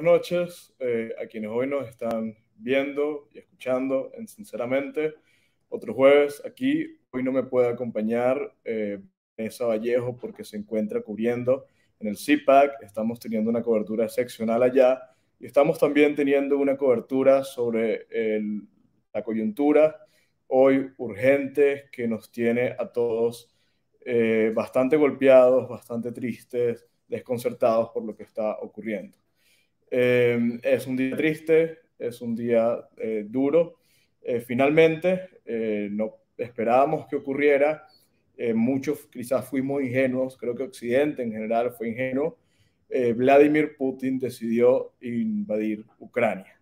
buenas noches eh, a quienes hoy nos están viendo y escuchando, en, sinceramente. Otro jueves aquí, hoy no me puede acompañar eh, Vallejo porque se encuentra cubriendo en el CIPAC. Estamos teniendo una cobertura excepcional allá y estamos también teniendo una cobertura sobre la coyuntura hoy urgente que nos tiene a todos eh, bastante golpeados, bastante tristes, desconcertados por lo que está ocurriendo. Eh, es un día triste, es un día eh, duro. finalmente, no esperábamos que ocurriera. muchos quizás fuimos ingenuos, creo que Occidente en general fue ingenuo. Vladimir Putin decidió invadir Ucrania.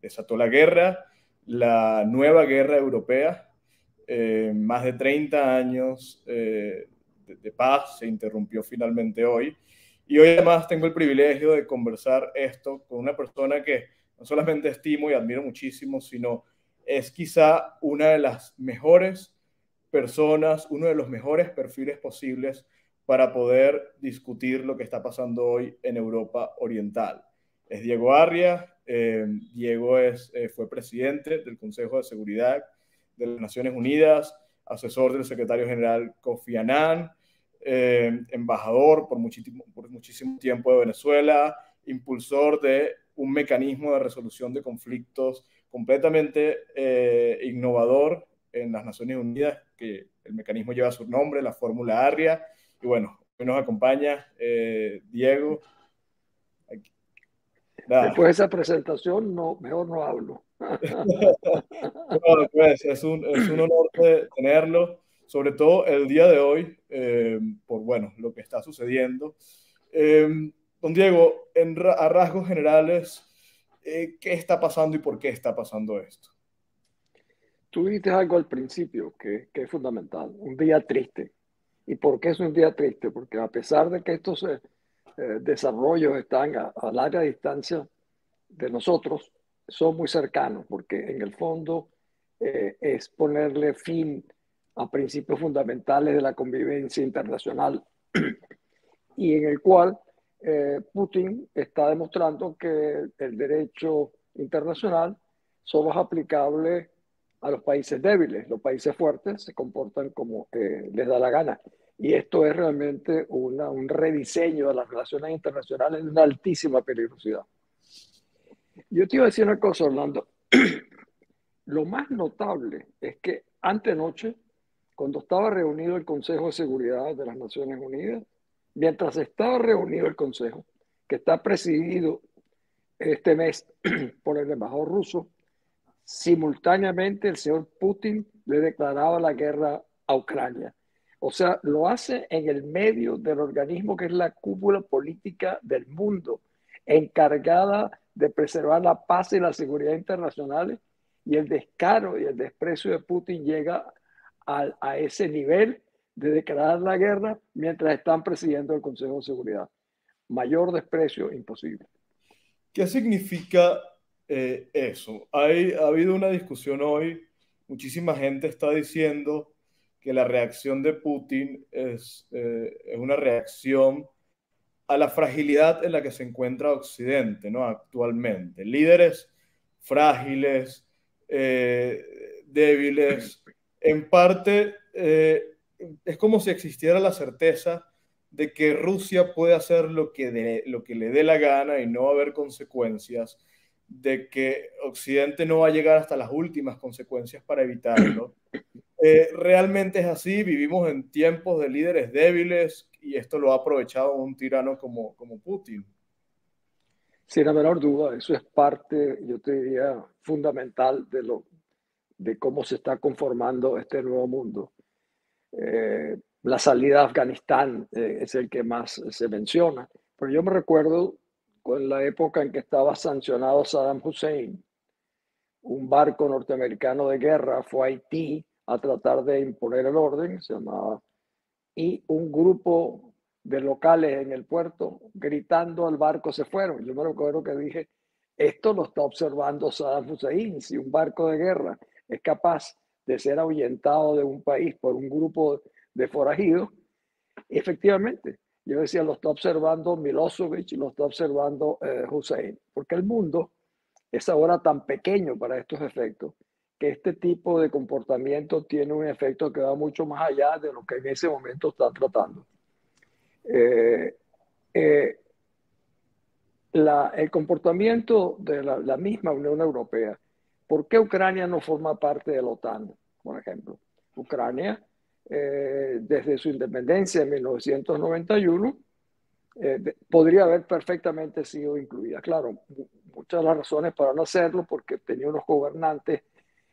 desató la guerra, la nueva guerra europea, eh, más de 30 años eh, de, paz, se interrumpió finalmente hoy. Y hoy además tengo el privilegio de conversar esto con una persona que no solamente estimo y admiro muchísimo, sino es quizá una de las mejores personas, uno de los mejores perfiles posibles para poder discutir lo que está pasando hoy en Europa Oriental. Es Diego Arria, eh, Diego es, eh, fue presidente del Consejo de Seguridad de las Naciones Unidas, asesor del secretario general Kofi Annan, eh, embajador por muchísimo, por muchísimo tiempo de Venezuela, impulsor de un mecanismo de resolución de conflictos completamente innovador en las Naciones Unidas, que el mecanismo lleva su nombre, la Fórmula Arria. Y bueno, hoy nos acompaña Diego. Después de esa presentación, no, mejor no hablo. pues, es, un, es, un, honor tenerlo, sobre todo el día de hoy, eh, por bueno, lo que está sucediendo. Eh, don Diego, en, a rasgos generales, eh, ¿qué está pasando y por qué está pasando esto? Tú dijiste algo al principio que, que, es fundamental, un día triste. ¿Y por qué es un día triste? Porque a pesar de que esto se eh, desarrollos están a, larga distancia de nosotros, son muy cercanos, porque en el fondo es ponerle fin a principios fundamentales de la convivencia internacional y en el cual eh, Putin está demostrando que el derecho internacional solo es aplicable a los países débiles. Los países fuertes se comportan como les da la gana. Y esto es realmente una, un rediseño de las relaciones internacionales de una altísima peligrosidad. Yo te iba a decir una cosa, Orlando. Lo más notable es que antenoche, cuando estaba reunido el Consejo de Seguridad de las Naciones Unidas, mientras estaba reunido el Consejo, que está presidido este mes por el embajador ruso, simultáneamente el señor Putin le declaraba la guerra a Ucrania. O sea, lo hace en el medio del organismo que es la cúpula política del mundo, encargada de preservar la paz y la seguridad internacionales. Y el descaro y el desprecio de Putin llega a, a ese nivel de declarar la guerra mientras están presidiendo el Consejo de Seguridad. Mayor desprecio imposible. ¿Qué significa eh, eso? Hay, ha habido una discusión hoy, muchísima gente está diciendo que la reacción de Putin es, eh, es, una reacción a la fragilidad en la que se encuentra Occidente ¿no? actualmente. Líderes frágiles, eh, débiles, en parte eh, es como si existiera la certeza de que Rusia puede hacer lo que, lo que le dé la gana y no va a haber consecuencias, de que Occidente no va a llegar hasta las últimas consecuencias para evitarlo eh, realmente es así, vivimos en tiempos de líderes débiles y esto lo ha aprovechado un tirano como, como Putin. Sin la menor duda, eso es parte, yo te diría, fundamental de, lo, de cómo se está conformando este nuevo mundo. Eh, la salida de Afganistán eh, es el que más se menciona, pero yo me recuerdo con la época en que estaba sancionado Saddam Hussein, un barco norteamericano de guerra fue a Haití a tratar de imponer el orden, se llamaba, y un grupo de locales en el puerto gritando al barco se fueron. Yo me recuerdo que dije, esto lo está observando Saddam Hussein, si un barco de guerra es capaz de ser ahuyentado de un país por un grupo de forajidos, efectivamente, yo decía, lo está observando Milosevic lo está observando eh, Hussein, porque el mundo es ahora tan pequeño para estos efectos que este tipo de comportamiento tiene un efecto que va mucho más allá de lo que en ese momento están tratando. Eh, eh, el comportamiento de la, misma Unión Europea, ¿por qué Ucrania no forma parte de la OTAN, por ejemplo? Ucrania eh, desde su independencia en 1991, eh, podría haber perfectamente sido incluida. Claro, muchas de las razones para no hacerlo, porque tenía unos gobernantes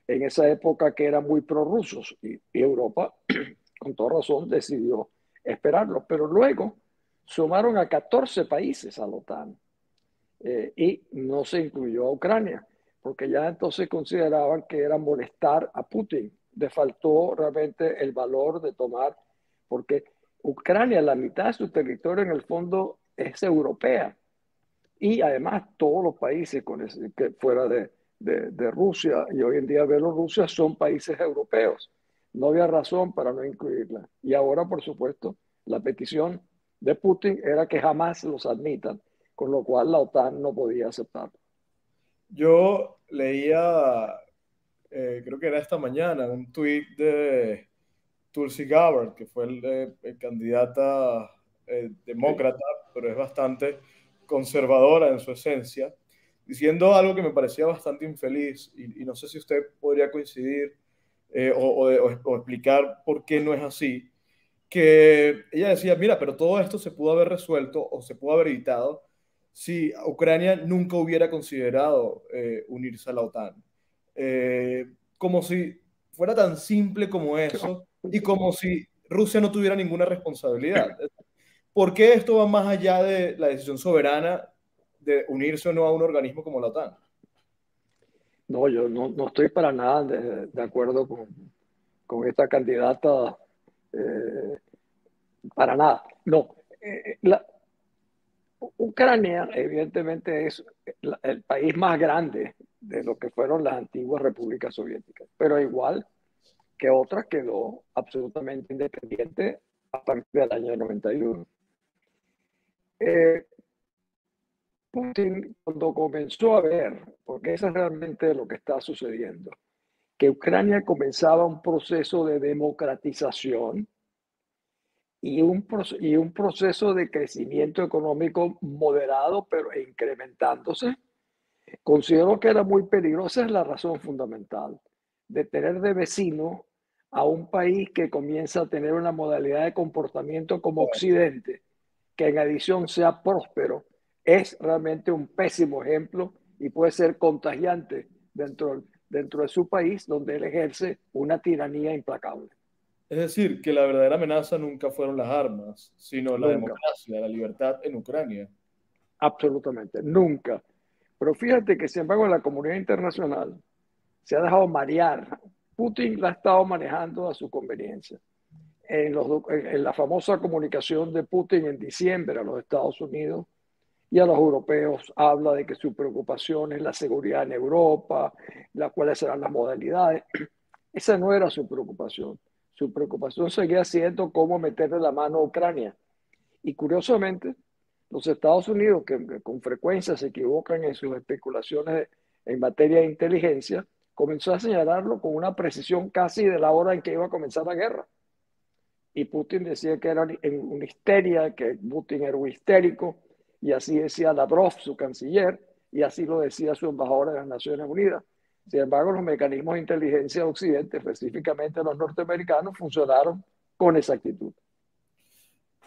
en esa época que eran muy prorrusos y, y Europa, con toda razón, decidió esperarlo. Pero luego sumaron a 14 países a la OTAN eh, y no se incluyó a Ucrania, porque ya entonces consideraban que era molestar a Putin le faltó realmente el valor de tomar, porque Ucrania, la mitad de su territorio en el fondo es europea. Y además todos los países con que fuera de, de, Rusia y hoy en día Bielorrusia son países europeos. No había razón para no incluirla. Y ahora, por supuesto, la petición de Putin era que jamás los admitan, con lo cual la OTAN no podía aceptarlo. Yo leía eh, creo que era esta mañana, un tuit de Tulsi Gabbard, que fue el, candidata eh, demócrata, pero es bastante conservadora en su esencia, diciendo algo que me parecía bastante infeliz y, no sé si usted podría coincidir eh, o, o, explicar por qué no es así, que ella decía, mira, pero todo esto se pudo haber resuelto o se pudo haber evitado si Ucrania nunca hubiera considerado unirse a la OTAN. Eh, como si fuera tan simple como eso y como si Rusia no tuviera ninguna responsabilidad. ¿Por qué esto va más allá de la decisión soberana de unirse o no a un organismo como la OTAN? No, yo no, no estoy para nada de, acuerdo con, con, esta candidata, eh, para nada. No, eh, la, Ucrania evidentemente es el país más grande de lo que fueron las antiguas repúblicas soviéticas, pero igual que otras quedó absolutamente independiente a partir del año 91. Eh, Putin, cuando comenzó a ver, porque eso es realmente lo que está sucediendo, que Ucrania comenzaba un proceso de democratización y un, y un proceso de crecimiento económico moderado, pero incrementándose, Considero que era muy peligrosa, es la razón fundamental, de tener de vecino a un país que comienza a tener una modalidad de comportamiento como Occidente, que en adición sea próspero, es realmente un pésimo ejemplo y puede ser contagiante dentro, dentro de su país, donde él ejerce una tiranía implacable. Es decir, que la verdadera amenaza nunca fueron las armas, sino la democracia, la libertad en Ucrania. Absolutamente, nunca. Pero fíjate que, sin embargo, la comunidad internacional se ha dejado marear. Putin la ha estado manejando a su conveniencia. En, los, en la famosa comunicación de Putin en diciembre a los Estados Unidos y a los europeos habla de que su preocupación es la seguridad en Europa, las cuáles serán las modalidades. Esa no era su preocupación. Su preocupación seguía siendo cómo meterle la mano a Ucrania. Y curiosamente, los Estados Unidos, que, con frecuencia se equivocan en sus especulaciones en materia de inteligencia, comenzó a señalarlo con una precisión casi de la hora en que iba a comenzar la guerra. Y Putin decía que era una histeria, que Putin era un histérico, y así decía Lavrov, su canciller, y así lo decía su embajador de las Naciones Unidas. Sin embargo, los mecanismos de inteligencia de Occidente, específicamente los norteamericanos, funcionaron con exactitud.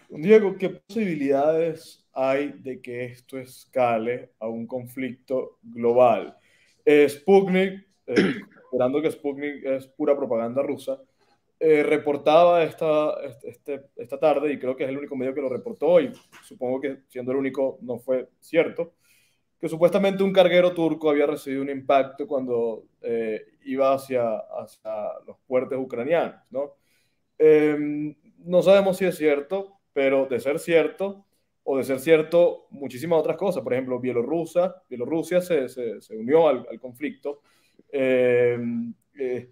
Diego, ¿qué posibilidades hay de que esto escale a un conflicto global? Sputnik, eh, esperando que Sputnik es pura propaganda rusa, eh, reportaba esta, este, esta tarde, y creo que es el único medio que lo reportó, y supongo que siendo el único no fue cierto, que supuestamente un carguero turco había recibido un impacto cuando eh, iba hacia, hacia los puertos ucranianos. ¿no? Em, no sabemos si es cierto, pero de ser cierto, o de ser cierto muchísimas otras cosas, por ejemplo, Bielorrusia, Bielorrusia se, se, unió al, conflicto, eh, eh,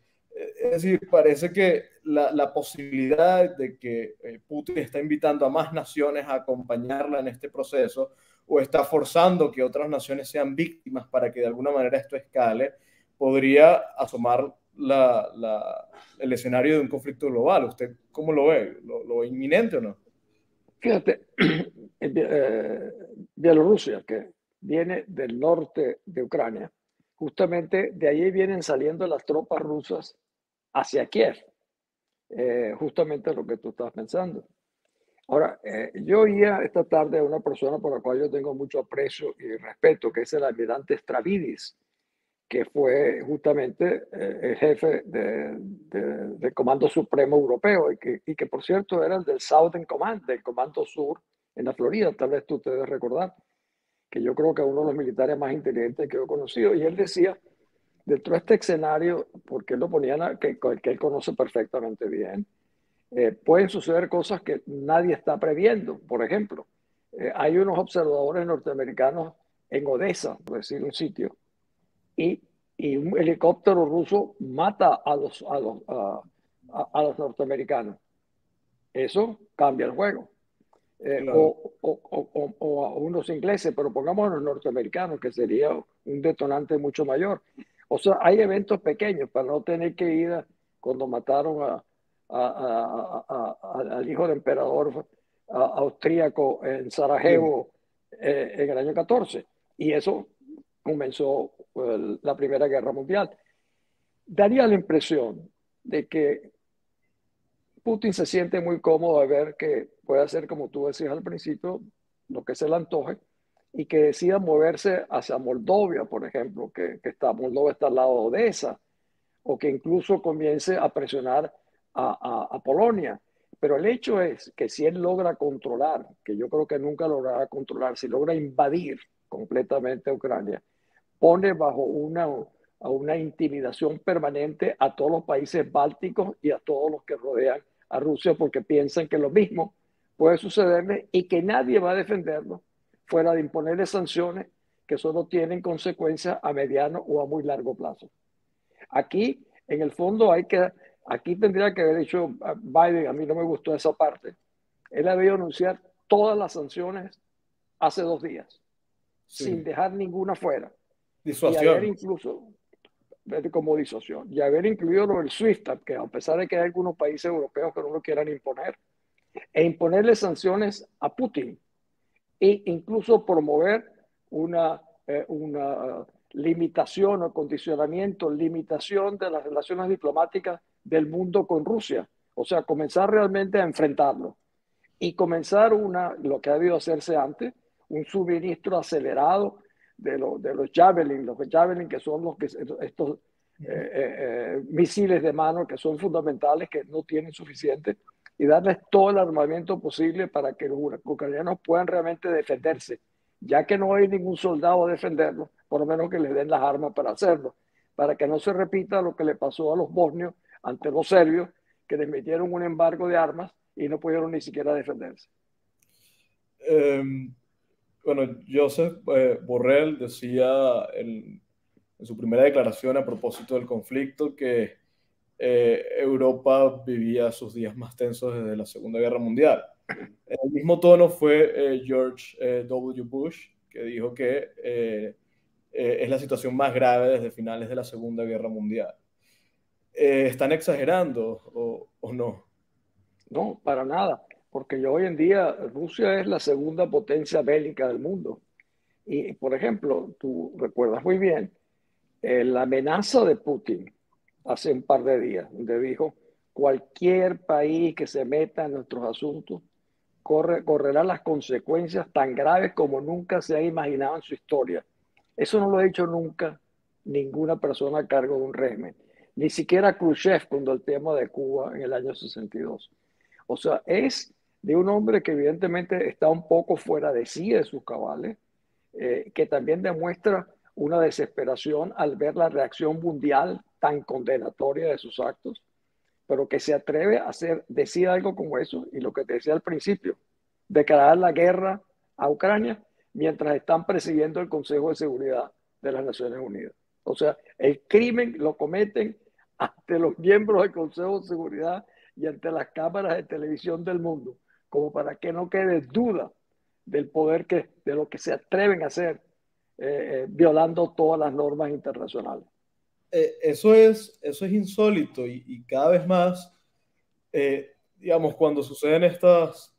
Es decir, parece que la, la posibilidad de que eh, Putin está invitando a más naciones a acompañarla en este proceso o está forzando que otras naciones sean víctimas para que de alguna manera esto escale, podría asomar la, la, el escenario de un conflicto global. ¿Usted cómo lo ve? ¿Lo, lo inminente o no? Fíjate, eh, Bielorrusia, que viene del norte de Ucrania, justamente de ahí vienen saliendo las tropas rusas hacia Kiev, eh, justamente lo que tú estás pensando. Ahora, eh, yo oía esta tarde a una persona por la cual yo tengo mucho aprecio y respeto, que es el almirante Stravidis, que fue justamente eh, el jefe del de, Comando Supremo Europeo y que, y que, por cierto, era el del Southern Command, del Comando Sur en la Florida, tal vez tú te debes recordar, que yo creo que uno de los militares más inteligentes que he conocido. Y él decía, dentro de este escenario, porque él lo ponía, que, que él conoce perfectamente bien, eh, pueden suceder cosas que nadie está previendo. Por ejemplo, eh, hay unos observadores norteamericanos en Odessa, por decir un sitio, y, y un helicóptero ruso mata a los, a los, a, los norteamericanos. Eso cambia el juego. Eh, o, o, o, a unos ingleses, pero pongamos a los norteamericanos, que sería un detonante mucho mayor. O sea, hay eventos pequeños para no tener que ir a, cuando mataron a, al hijo del emperador austríaco en Sarajevo eh, en el año 14. Y eso comenzó la Primera Guerra Mundial. Daría la impresión de que Putin se siente muy cómodo de ver que puede hacer, como tú decías al principio, lo que se le antoje y que decida moverse hacia Moldovia, por ejemplo, que, que está, Moldova está al lado de Odessa, o que incluso comience a presionar a, Polonia. Pero el hecho es que si él logra controlar, que yo creo que nunca logrará controlar, si logra invadir completamente Ucrania, pone bajo una, a una intimidación permanente a todos los países bálticos y a todos los que rodean a Rusia porque piensan que lo mismo puede sucederle y que nadie va a defenderlo fuera de imponerle sanciones que solo tienen consecuencias a mediano o a muy largo plazo. Aquí, en el fondo, hay que Aquí tendría que haber dicho Biden, a mí no me gustó esa parte. Él había anunciar todas las sanciones hace dos días, sin dejar ninguna fuera. Disuasión. Y haber incluso, como disuasión, y haber incluido lo del SWIFT, que a pesar de que hay algunos países europeos que no lo quieran imponer, e imponerle sanciones a Putin, e incluso promover una, eh, una limitación o condicionamiento, limitación de las relaciones diplomáticas del mundo con Rusia. O sea, comenzar realmente a enfrentarlo y comenzar una, lo que ha debido hacerse antes, un suministro acelerado de, de los Javelin, los Javelin que son los que, estos eh, eh, eh, misiles de mano que son fundamentales, que no tienen suficiente, y darles todo el armamento posible para que los ucranianos puedan realmente defenderse, ya que no hay ningún soldado a defenderlos, por lo menos que les den las armas para hacerlo, para que no se repita lo que le pasó a los bosnios ante los serbios que les metieron un embargo de armas y no pudieron ni siquiera defenderse. Em, bueno, Joseph eh, Borrell decía en, su primera declaración a propósito del conflicto que eh, Europa vivía sus días más tensos desde la Segunda Guerra Mundial. En el mismo tono fue eh, George W. Bush, que dijo que es la situación más grave desde finales de la Segunda Guerra Mundial. Eh, ¿están exagerando o, no? No, para nada, porque yo hoy en día Rusia es la segunda potencia bélica del mundo. Y, por ejemplo, tú recuerdas muy bien eh, la amenaza de Putin hace un par de días, donde dijo, cualquier país que se meta en nuestros asuntos corre, correrá las consecuencias tan graves como nunca se ha imaginado en su historia. Eso no lo ha dicho nunca ninguna persona a cargo de un régimen ni siquiera Khrushchev cuando el tema de Cuba en el año 62. O sea, es de un hombre que evidentemente está un poco fuera de sí, de sus cabales, eh, que también demuestra una desesperación al ver la reacción mundial tan condenatoria de sus actos, pero que se atreve a hacer, decir algo como eso, y lo que te decía al principio, declarar la guerra a Ucrania mientras están presidiendo el Consejo de Seguridad de las Naciones Unidas. O sea, el crimen lo cometen ante los miembros del Consejo de Seguridad y ante las cámaras de televisión del mundo, como para que no quede duda del poder que, de lo que se atreven a hacer, eh, eh, violando todas las normas internacionales. Eh, eso, es, eso es insólito y, cada vez más, digamos, cuando suceden estas,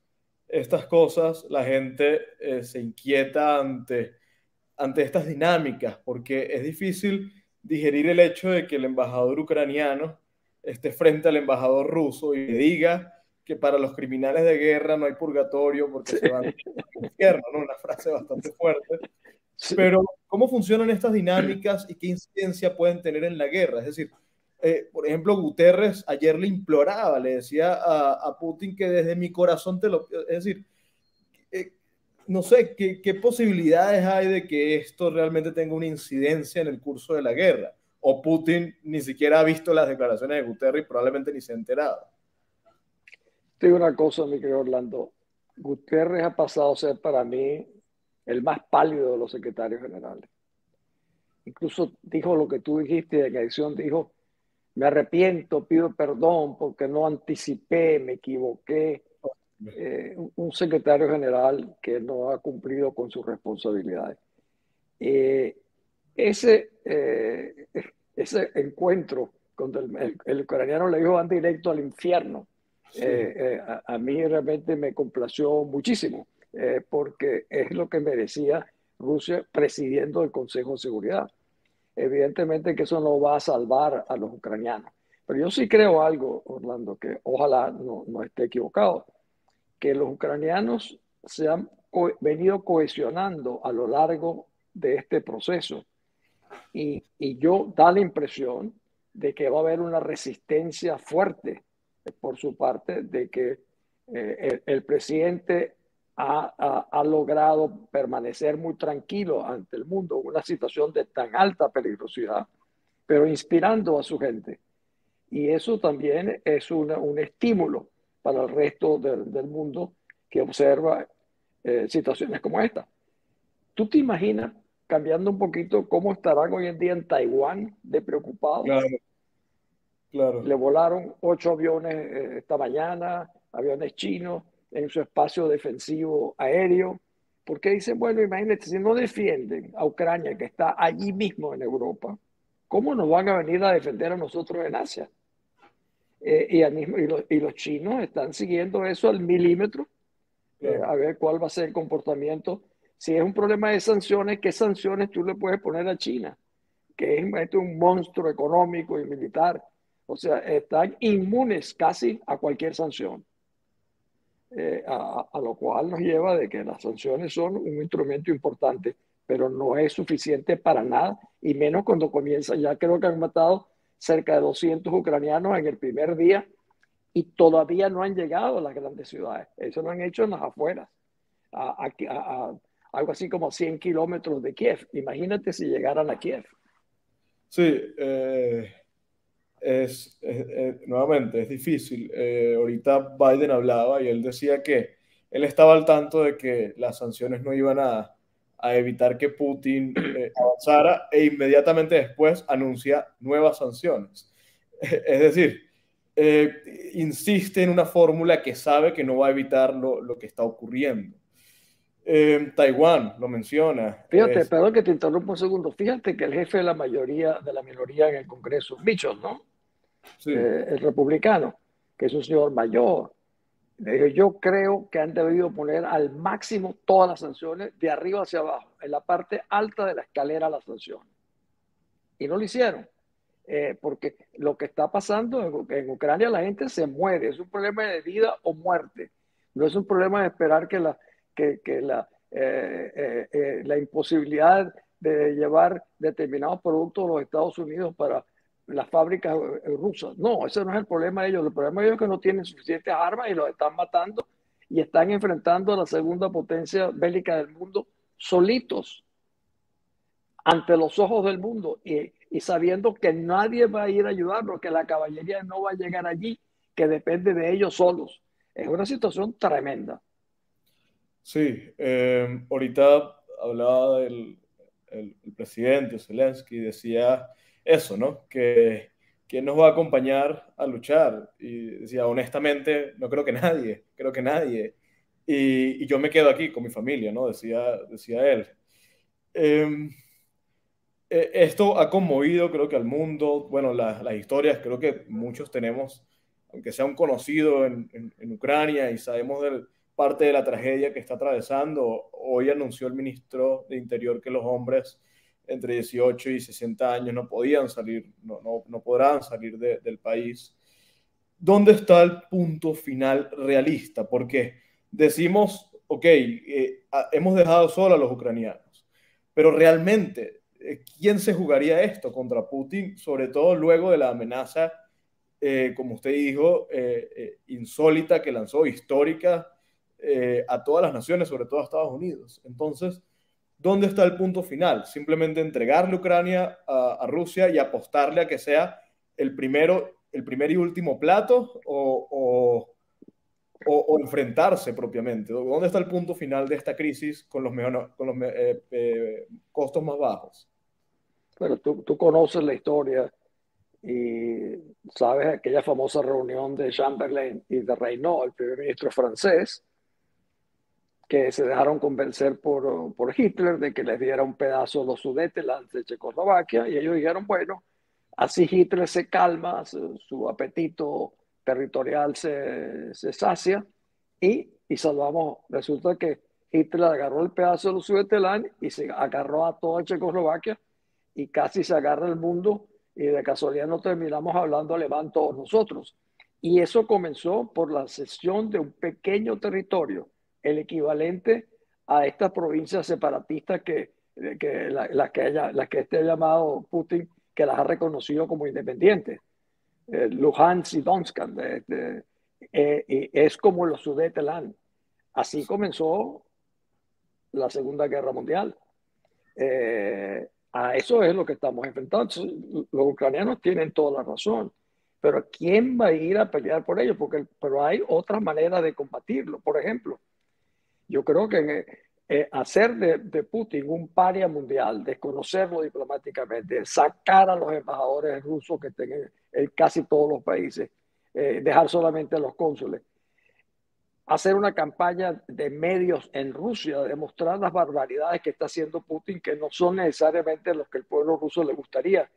estas cosas, la gente se inquieta ante, ante estas dinámicas, porque es difícil digerir el hecho de que el embajador ucraniano esté frente al embajador ruso y le diga que para los criminales de guerra no hay purgatorio porque se van al infierno, ¿no? Una frase bastante fuerte. Pero, ¿cómo funcionan estas dinámicas y qué incidencia pueden tener en la guerra? Es decir, eh, por ejemplo, Guterres ayer le imploraba, le decía a, Putin que desde mi corazón te lo... Es decir, no sé, ¿qué, ¿qué posibilidades hay de que esto realmente tenga una incidencia en el curso de la guerra? O Putin ni siquiera ha visto las declaraciones de Guterres y probablemente ni se ha enterado. Te digo una cosa, mi querido Orlando. Guterres ha pasado a ser para mí el más pálido de los secretarios generales. Incluso dijo lo que tú dijiste en edición, dijo, me arrepiento, pido perdón porque no anticipé, me equivoqué. Eh, un secretario general que no ha cumplido con sus responsabilidades. Eh, ese, eh, ese encuentro con el, ucraniano le dijo van directo al infierno eh, eh, a, mí realmente me complació muchísimo, eh, porque es lo que merecía Rusia presidiendo el Consejo de Seguridad. Evidentemente que eso no va a salvar a los ucranianos, pero yo sí creo algo, Orlando, que ojalá no, no esté equivocado, que los ucranianos se han venido cohesionando a lo largo de este proceso. Y, y yo da la impresión de que va a haber una resistencia fuerte por su parte, de que eh, el, presidente ha, ha, logrado permanecer muy tranquilo ante el mundo, una situación de tan alta peligrosidad, pero inspirando a su gente. Y eso también es un estímulo para el resto del, del mundo que observa eh, situaciones como esta. ¿Tú te imaginas, cambiando un poquito, cómo estarán hoy en día en Taiwán de preocupados? Le volaron ocho aviones eh, esta mañana, aviones chinos, en su espacio defensivo aéreo. Porque dicen, bueno, imagínate, si no defienden a Ucrania, que está allí mismo en Europa, ¿cómo nos van a venir a defender a nosotros en Asia? Eh, y, mismo, y, los, y, los, chinos están siguiendo eso al milímetro, eh, a ver cuál va a ser el comportamiento. Si es un problema de sanciones, ¿qué sanciones tú le puedes poner a China? Que es un monstruo económico y militar o sea, están inmunes casi a cualquier sanción. Eh, a, lo cual nos lleva de que las sanciones son un instrumento importante, pero no es suficiente para nada, y menos cuando comienza. Ya creo que han matado cerca de 200 ucranianos en el primer día y todavía no han llegado a las grandes ciudades. Eso lo han hecho en las afueras, a, algo así como 100 kilómetros de Kiev. Imagínate si llegaran a Kiev. Sí, eh, es, nuevamente, es difícil. Eh, ahorita Biden hablaba y él decía que él estaba al tanto de que las sanciones no iban a, a evitar que Putin eh, avanzara e inmediatamente después anuncia nuevas sanciones. Es decir, eh, insiste en una fórmula que sabe que no va a evitar lo, lo que está ocurriendo. Taiwán lo menciona. Fíjate, perdón que te interrumpa un segundo. Fíjate que el jefe de la mayoría de la minoría en el Congreso, Mitchell, ¿no? Eh, el republicano, que es un señor mayor. Yo creo que han debido poner al máximo todas las sanciones de arriba hacia abajo, en la parte alta de la escalera las sanciones. Y no lo hicieron. Eh, porque lo que está pasando en, Ucrania la gente se muere, es un problema de vida o muerte, no es un problema de esperar que la, que, la, eh, la imposibilidad de llevar determinados productos a los Estados Unidos para las fábricas eh, rusas. No, ese no es el problema de ellos. El problema de ellos es que no tienen suficientes armas y los están matando y están enfrentando a la segunda potencia bélica del mundo solitos ante los ojos del mundo y, sabiendo que nadie va a ir a ayudarlos, que la caballería no va a llegar allí, que depende de ellos solos. Es una situación tremenda. Sí, eh, ahorita hablaba del el, el presidente Zelensky, decía eso, ¿no? Que ¿quién nos va a acompañar a luchar? Y decía, honestamente, no creo que nadie, creo que nadie. Y, yo me quedo aquí con mi familia, ¿no? Decía, decía él. Em, e, esto ha conmovido, creo que al mundo, bueno, las historias, creo que muchos tenemos, aunque sea un conocido en, en, Ucrania y sabemos de parte de la tragedia que está atravesando, hoy anunció el ministro de Interior que los hombres entre 18 y 60 años no podían salir, no, no, no podrán salir del país. ¿Dónde está el punto final realista? Porque decimos, ok, eh, hemos dejado solo a los ucranianos, pero realmente, eh, ¿quién se jugaría esto contra Putin? Sobre todo luego de la amenaza, eh, como usted dijo, insólita que lanzó, histórica, a todas las naciones, sobre todo a Estados Unidos. Entonces, ¿dónde está el punto final? Simplemente entregarle Ucrania a, Rusia y apostarle a que sea el primero, el primer y último plato o, enfrentarse propiamente. ¿Dónde está el punto final de esta crisis con los, con los eh, eh, costos más bajos? Bueno, tú, tú, conoces la historia y sabes aquella famosa reunión de Chamberlain y de Reynaud, el primer ministro francés, que se dejaron convencer por, por Hitler de que les diera un pedazo de los sudetes de Checoslovaquia y ellos dijeron, bueno, así Hitler se calma, su, apetito territorial se, se sacia y, y salvamos. Resulta que Hitler agarró el pedazo de los y se agarró a toda Checoslovaquia y casi se agarra el mundo y de casualidad no terminamos hablando alemán todos nosotros. Y eso comenzó por la cesión de un pequeño territorio el equivalente a estas provincias separatistas que, que las que, la que este llamado Putin, que las ha reconocido como independientes. Eh, Luhansk y Donetsk, eh, es como los Sudetelán. Así comenzó la Segunda Guerra Mundial. Eh, a eso es lo que estamos enfrentando. Los ucranianos tienen toda la razón, pero ¿quién va a ir a pelear por ellos? Porque, pero hay otras maneras de combatirlo. Por ejemplo, yo creo que eh, hacer de, Putin un paria mundial, desconocerlo diplomáticamente, sacar a los embajadores rusos que estén en, casi todos los países, eh, dejar solamente a los cónsules, hacer una campaña de medios en Rusia, demostrar las barbaridades que está haciendo Putin, que no son necesariamente los que el pueblo ruso le gustaría.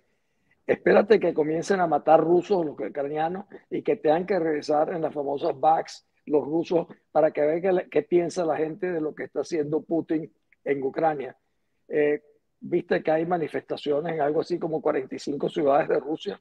Espérate que comiencen a matar rusos, los ucranianos, y que tengan que regresar en las famosas VAX los rusos para que vean qué piensa la gente de lo que está haciendo Putin en Ucrania. Eh, viste que hay manifestaciones en algo así como 45 ciudades de Rusia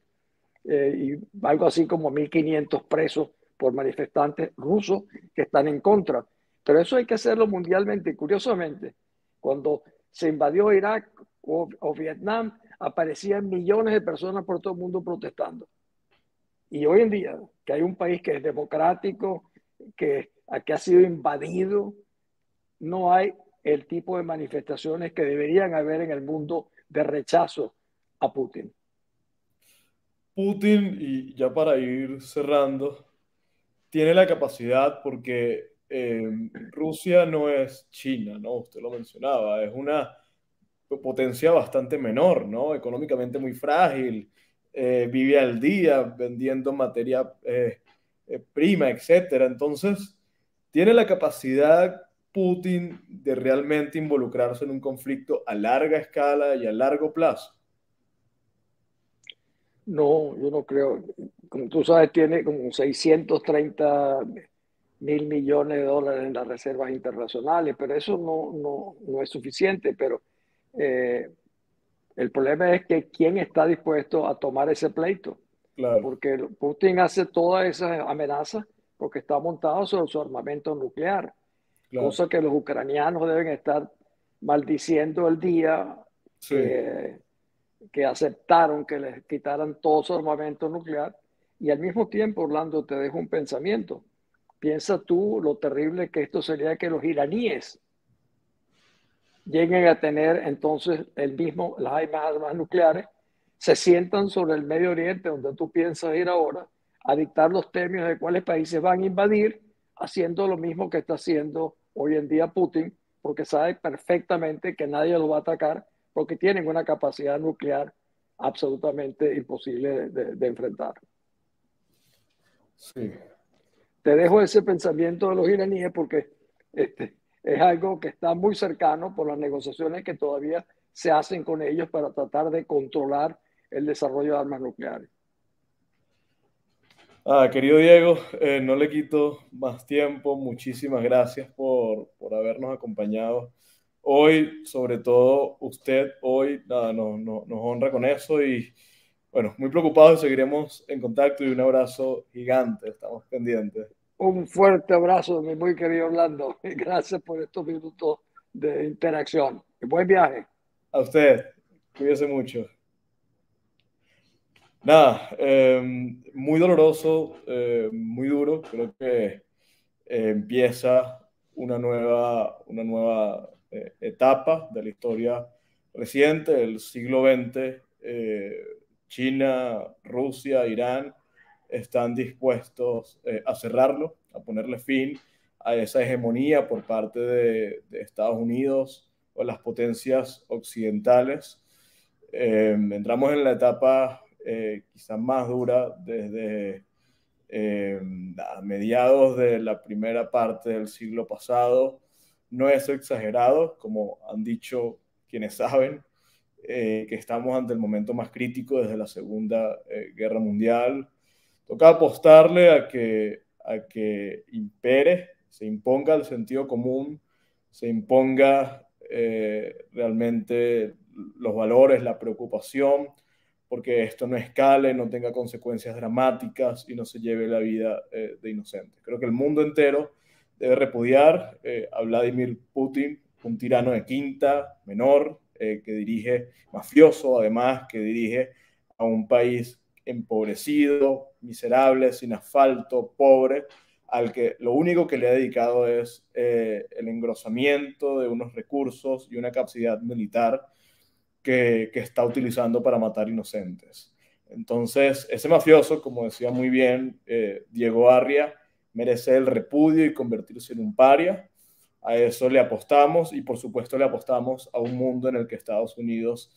eh, y algo así como 1.500 presos por manifestantes rusos que están en contra. Pero eso hay que hacerlo mundialmente. Curiosamente, cuando se invadió Irak o, o Vietnam, aparecían millones de personas por todo el mundo protestando. Y hoy en día, que hay un país que es democrático, que, que ha sido invadido, no hay el tipo de manifestaciones que deberían haber en el mundo de rechazo a Putin. Putin, y ya para ir cerrando, tiene la capacidad porque eh, Rusia no es China, ¿no? Usted lo mencionaba, es una potencia bastante menor, ¿no? Económicamente muy frágil, eh, vive al día vendiendo materia eh, eh, prima, etcétera. Entonces, ¿tiene la capacidad Putin de realmente involucrarse en un conflicto a larga escala y a largo plazo? No, yo no creo. Como tú sabes, tiene como 630 mil millones de dólares en las reservas internacionales, pero eso no, no, es suficiente. Pero eh, el problema es que quién está dispuesto a tomar ese pleito. Porque Putin hace todas esas amenazas porque está montado sobre su armamento nuclear. Cosa que los ucranianos deben estar maldiciendo el día que, que, aceptaron que les quitaran todo su armamento nuclear. Y al mismo tiempo, Orlando, te dejo un pensamiento. Piensa tú lo terrible que esto sería que los iraníes lleguen a tener entonces el mismo, las armas nucleares se sientan sobre el Medio Oriente, donde tú piensas ir ahora, a dictar los términos de cuáles países van a invadir, haciendo lo mismo que está haciendo hoy en día Putin, porque sabe perfectamente que nadie lo va a atacar, porque tienen una capacidad nuclear absolutamente imposible de, enfrentar. Sí. Te dejo ese pensamiento de los iraníes porque este, es algo que está muy cercano por las negociaciones que todavía se hacen con ellos para tratar de controlar el desarrollo de armas nucleares. Ah, querido Diego, eh, no le quito más tiempo. Muchísimas gracias por, por habernos acompañado hoy, sobre todo usted hoy nada, nos, nos, nos honra con eso y bueno, muy preocupados, seguiremos en contacto y un abrazo gigante, estamos pendientes. Un fuerte abrazo, mi muy querido Orlando, y gracias por estos minutos de interacción. Y buen viaje. A usted, cuídese mucho. Nada, em, muy doloroso, em, muy duro. Creo que eh, empieza una nueva, una nueva eh, etapa de la historia reciente, del siglo XX. Eh, China, Rusia, Irán están dispuestos a cerrarlo, a ponerle fin a esa hegemonía por parte de, de Estados Unidos o las potencias occidentales. Em, entramos en la etapa eh, quizás más dura desde eh, mediados de la primera parte del siglo pasado. No es exagerado, como han dicho quienes saben, eh, que estamos ante el momento más crítico desde la Segunda eh, Guerra Mundial. Toca apostarle a que, a que impere, se imponga el sentido común, se imponga realmente los valores, la preocupación, porque esto no escale, no tenga consecuencias dramáticas y no se lleve la vida eh, de inocentes. Creo que el mundo entero debe repudiar eh, a Vladimir Putin, un tirano de quinta, menor, eh, que dirige, mafioso además, que dirige a un país empobrecido, miserable, sin asfalto, pobre, al que lo único que le ha dedicado es el engrosamiento de unos recursos y una capacidad militar que, está utilizando para matar inocentes. Entonces, ese mafioso, como decía muy bien eh, Diego Arria, merece el repudio y convertirse en un paria. A eso le apostamos y por supuesto le apostamos a un mundo en el que Estados Unidos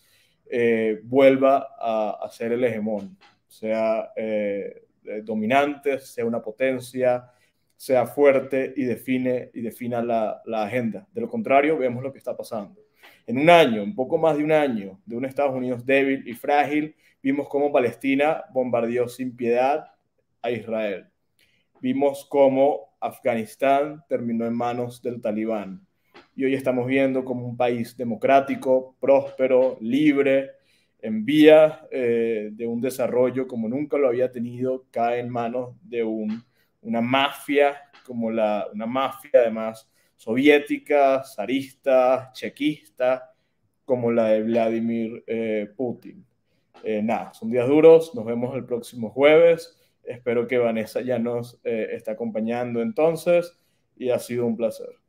eh, vuelva a, ser el hegemón, sea eh, dominante, sea una potencia, sea fuerte y define y defina la agenda. De lo contrario, vemos lo que está pasando. En un año, un poco más de un año, de un Estados Unidos débil y frágil, vimos cómo Palestina bombardeó sin piedad a Israel. Vimos cómo Afganistán terminó en manos del talibán. Y hoy estamos viendo como un país democrático, próspero, libre, en vía eh, de un desarrollo como nunca lo había tenido, cae en manos de una mafia, como la, una mafia además soviética, zarista, chequista, como la de Vladimir eh, Putin. Eh, nada, son días duros, nos vemos el próximo jueves. Espero que Vanessa ya nos eh, esté acompañando entonces y ha sido un placer.